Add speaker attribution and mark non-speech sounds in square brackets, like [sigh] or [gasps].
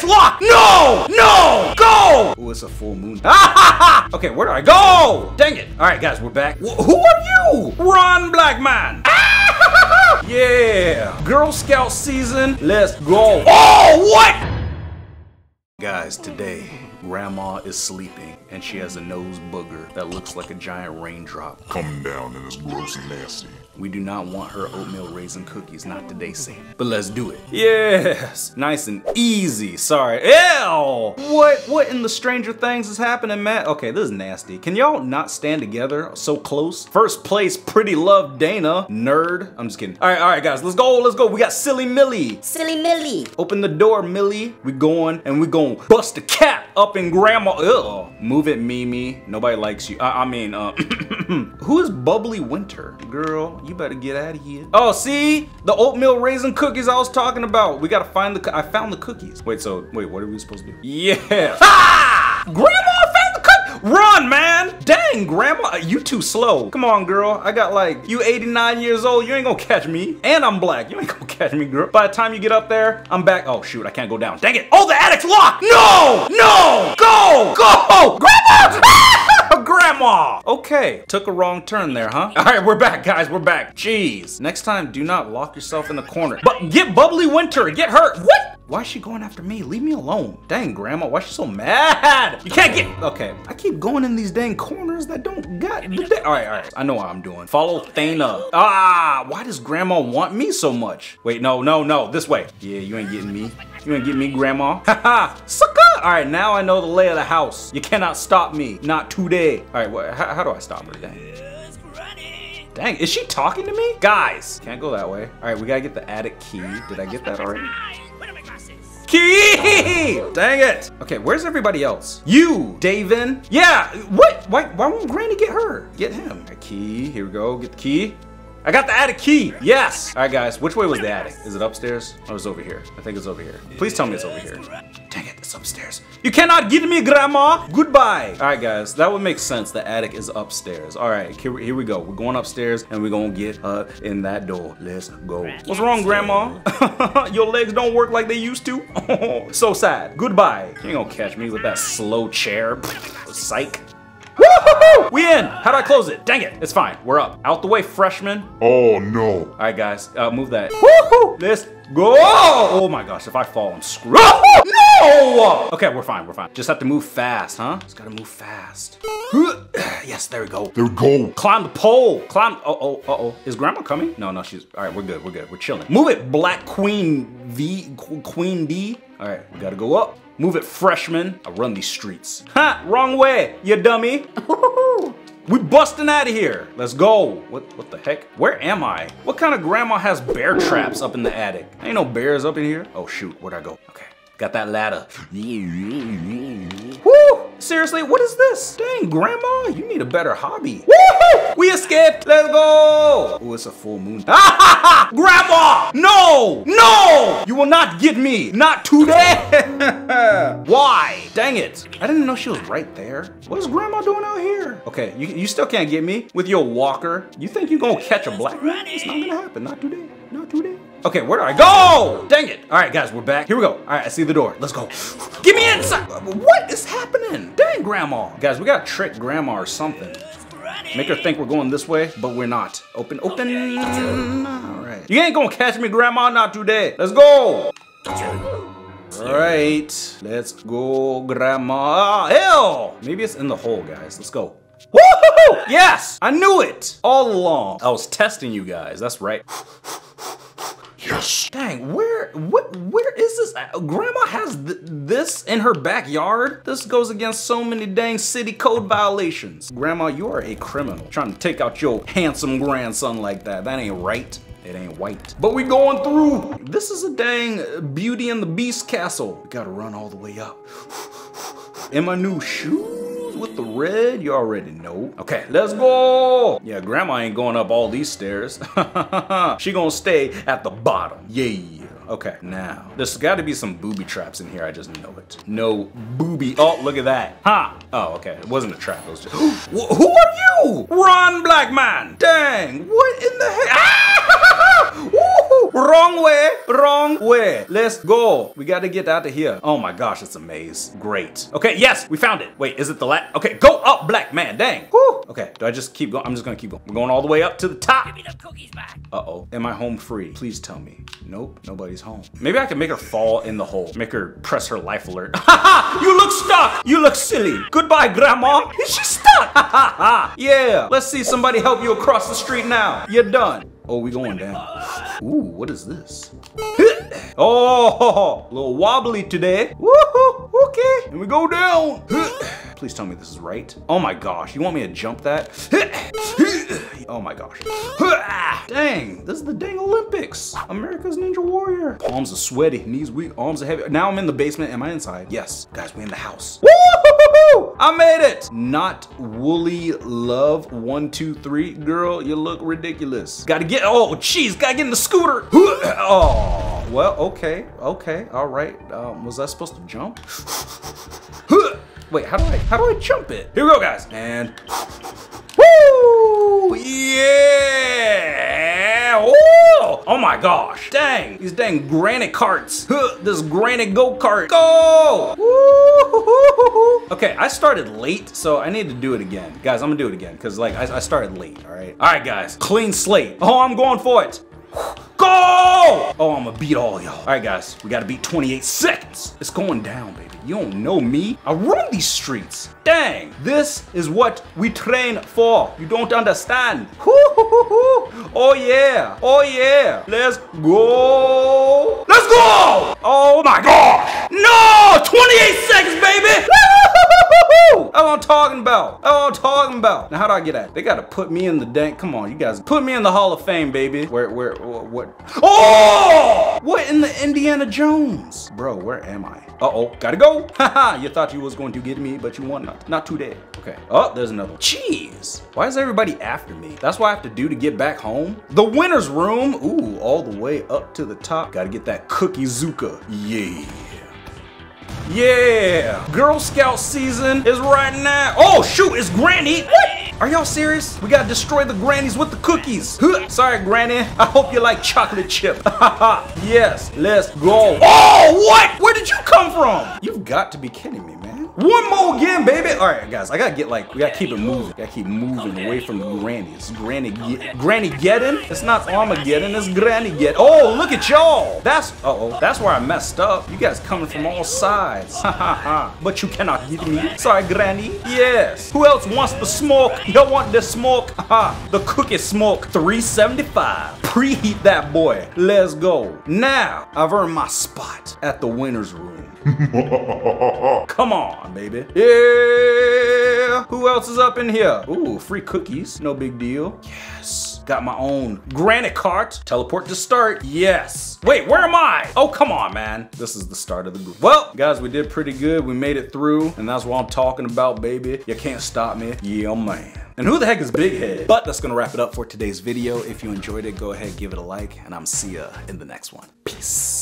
Speaker 1: attic's locked! No! No! Go! Oh, it's a full moon. [laughs] okay, where do I go? Dang it. All right, guys, we're back. Wh who are you? Run, black man. [laughs] yeah. Girl Scout season. Let's go. Oh, what? Guys, today, Grandma is sleeping and she has a nose booger that looks like a giant raindrop.
Speaker 2: Coming down and it's gross and nasty.
Speaker 1: We do not want her oatmeal raisin cookies, not today, Sam. But let's do it. Yes, nice and easy. Sorry. Ew! What, what in the Stranger Things is happening, Matt? Okay, this is nasty. Can y'all not stand together so close? First place, Pretty Love Dana. Nerd. I'm just kidding. All right, all right, guys, let's go, let's go. We got Silly Millie.
Speaker 3: Silly Millie.
Speaker 1: Open the door, Millie. We going and we going bust a cat up in grandma. Ugh. Move it, Mimi. Nobody likes you. I, I mean, uh, [clears throat] who is Bubbly Winter? Girl, you better get out of here. Oh, see? The oatmeal raisin cookies I was talking about. We gotta find the, I found the cookies. Wait, so, wait, what are we supposed to do? Yeah. [laughs] Ah! Grandma found the cookies. Run, man. Dang, grandma, you too slow. Come on, girl. I got like, you 89 years old. You ain't gonna catch me. And I'm black. You ain't gonna By the time you get up there, I'm back. Oh, shoot, I can't go down. Dang it. Oh, the attic's locked. No, no, go, go. Grandma. [laughs] Grandma! Okay, took a wrong turn there, huh? All right, we're back, guys, we're back. Jeez. Next time, do not lock yourself in the corner. But get Bubbly Winter, get her. What? Why is she going after me? Leave me alone. Dang, Grandma, why is she so mad? You can't get, okay. I keep going in these dang corners that don't got, all right, all right. I know what I'm doing. Follow Thana. Ah, why does Grandma want me so much? Wait, no, no, no, this way. Yeah, you ain't getting me. You ain't getting me, Grandma. [laughs] Haha, sucker. All right, now I know the lay of the house. You cannot stop me. Not today. All right, what, how, how do I stop her? Dang. Dang, is she talking to me? Guys, can't go that way. All right, we gotta get the attic key. Did I get that already? Key! Dang it! Okay, where's everybody else? You, Davin. Yeah, what? Why, why won't Granny get her? Get him. A key, here we go, get the key. I got the attic key. Yes. All right, guys. Which way was the attic? Is it upstairs? Oh, it's over here. I think it's over here. Please tell me it's over here. Dang it, it's upstairs. You cannot get me, Grandma. Goodbye. All right, guys. That would make sense. The attic is upstairs. All right, here, here we go. We're going upstairs and we're going to get uh, in that door. Let's go. What's wrong, Grandma? [laughs] Your legs don't work like they used to? Oh [laughs] so sad. Goodbye. You ain't going to catch me with that slow chair. [laughs] Psych. We in! How do I close it? Dang it! It's fine. We're up. Out the way, freshman.
Speaker 2: Oh no.
Speaker 1: All right, guys. Uh, move that. Woohoo! Let's go! Oh my gosh, if I fall, I'm screwed. No! Okay, we're fine. We're fine. Just have to move fast, huh? Just gotta move fast. [sighs] yes, there we go.
Speaker 2: There we go.
Speaker 1: Climb the pole. Climb. Uh oh. Uh oh. Is Grandma coming? No, no. She's. All right. We're good. We're good. We're chilling. Move it, Black Queen V. Queen D. All right. We gotta go up. Move it, freshman. I run these streets. Ha! Wrong way, you dummy. [laughs] we busting out of here. Let's go. What what the heck? Where am I? What kind of grandma has bear traps up in the attic? Ain't no bears up in here. Oh shoot, where'd I go? Okay. Got that ladder. Woo! Seriously, what is this? Dang, grandma, you need a better hobby. Woohoo! We escaped. Let's go. Oh, it's a full moon. [laughs] grandma! No! No! You will not get me. Not today. [laughs] Why? Dang it. I didn't know she was right there. What is grandma doing out here? Okay, you, you still can't get me with your walker. You think you're gonna catch a black man? It's not gonna happen. Not today. Not today. Okay, where do I go? Dang it. All right, guys, we're back. Here we go. All right, I see the door. Let's go. [gasps] Get me inside. What is happening? Dang, grandma. Guys, we gotta trick grandma or something. Make her think we're going this way, but we're not. Open, open. All right. You ain't gonna catch me, grandma, not today. Let's go. All right, let's go, grandma. Ah, hell, maybe it's in the hole, guys. Let's go. Woohoo! Yes, I knew it all along. I was testing you guys. That's right.
Speaker 2: Yes.
Speaker 1: Dang, where, what, where is this? Uh, grandma has th this in her backyard? This goes against so many dang city code violations. Grandma, you are a criminal. Trying to take out your handsome grandson like that. That ain't right. It ain't white. But we going through. This is a dang uh, Beauty and the Beast castle. We gotta run all the way up. [sighs] In my new shoes with the red, you already know. Okay, let's go. Yeah, grandma ain't going up all these stairs. [laughs] she gonna stay at the bottom. Yeah. Okay, now, there's gotta be some booby traps in here, I just know it. No booby, oh, look at that. Ha! Huh. Oh, okay, it wasn't a trap, it was just, [gasps] who are you? Run, black man! Dang, what in the heck? Ah! [laughs] wrong way, wrong way. Let's go. We gotta get out of here. Oh my gosh, it's a maze. Great. Okay, yes, we found it. Wait, is it the last? Okay, go up, black man, dang. Whew. Okay, do I just keep going? I'm just gonna keep going. We're going all the way up to the top.
Speaker 3: Give me the cookies back.
Speaker 1: Uh-oh, am I home free? Please tell me. Nope, nobody's home. Maybe I can make her fall in the hole. Make her press her life alert. [laughs] Ha ha! You look stuck! You look silly. Goodbye, grandma. Is she stuck? [laughs] Ha ha ha! Yeah, let's see somebody help you across the street now. You're done. Oh, we going down. Ooh, what is this? [laughs] Oh, a little wobbly today. Woohoo, okay. And we go down. [laughs] Please tell me this is right. Oh my gosh, you want me to jump that? [laughs] Oh my gosh. Dang, this is the dang Olympics. America's Ninja Warrior. Palms are sweaty, knees weak, arms are heavy. Now I'm in the basement. Am I inside? Yes. Guys, we in the house. Woo! I made it. Not woolly love one, two, three. Girl, you look ridiculous. Gotta get, oh, jeez, gotta get in the scooter. [laughs] Oh, well, okay, okay, all right. Um, was I supposed to jump? [laughs] Wait, how do I, how do I jump it? Here we go, guys. And Woo! Yeah! Oh! Oh my gosh. Dang. These dang granite carts. Huh, [laughs] this granite go-kart. Go! Okay, I started late, so I need to do it again. Guys, I'm gonna do it again, because like I, I started late, all right? All right, guys, clean slate. Oh, I'm going for it. Go! Oh, I'm gonna beat all y'all. All right, guys, we gotta beat 28 seconds. It's going down, baby. You don't know me. I run these streets. Dang, this is what we train for. You don't understand. Oh yeah, oh yeah. Let's go. Let's go! Oh my gosh. No, 28 seconds, baby. That's what I'm talking about. That's what I'm talking about. Now, how do I get at it? They gotta put me in the dank. Come on, you guys. Put me in the Hall of Fame, baby. Where, where, what? Oh! What in the Indiana Jones? Bro, where am I? Uh-oh, gotta go. [laughs] Haha, you thought you was going to get me, but you won not. Not today. Okay. Oh, there's another one. Jeez. Why is everybody after me? That's what I have to do to get back home? The winner's room. Ooh, all the way up to the top. Gotta get that cookie zuka. Yeah. Yeah! Girl Scout season is right now. Oh shoot, it's Granny! Are y'all serious? We gotta destroy the grannies with the cookies. Sorry, Granny. I hope you like chocolate chip. [laughs] yes, let's go. Oh, what? Where did you come from? You've got to be kidding me. One more again, baby. All right, guys, I gotta get like, we gotta keep it moving. Gotta keep moving away from the grannies. Granny, Granny getting? It's not Armageddon, it's Granny get. Oh, look at y'all. That's, uh oh, that's where I messed up. You guys coming from all sides. Ha ha ha. But you cannot get me. Sorry, Granny. Yes. Who else wants the smoke? Y'all want the smoke? Ha. The cookie smoke 375. Preheat that boy. Let's go. Now, I've earned my spot at the winner's room. [laughs] Come on, baby. Yeah. Who else is up in here? Ooh, free cookies. No big deal. Yes. Got my own granite cart. Teleport to start. Yes. Wait, where am I? Oh, come on, man. This is the start of the group. Well, guys, we did pretty good. We made it through, and that's what I'm talking about, baby. You can't stop me. Yeah, man. And who the heck is Big Head? But that's gonna wrap it up for today's video. If you enjoyed it, go ahead, give it a like, and I'm see ya in the next one. Peace.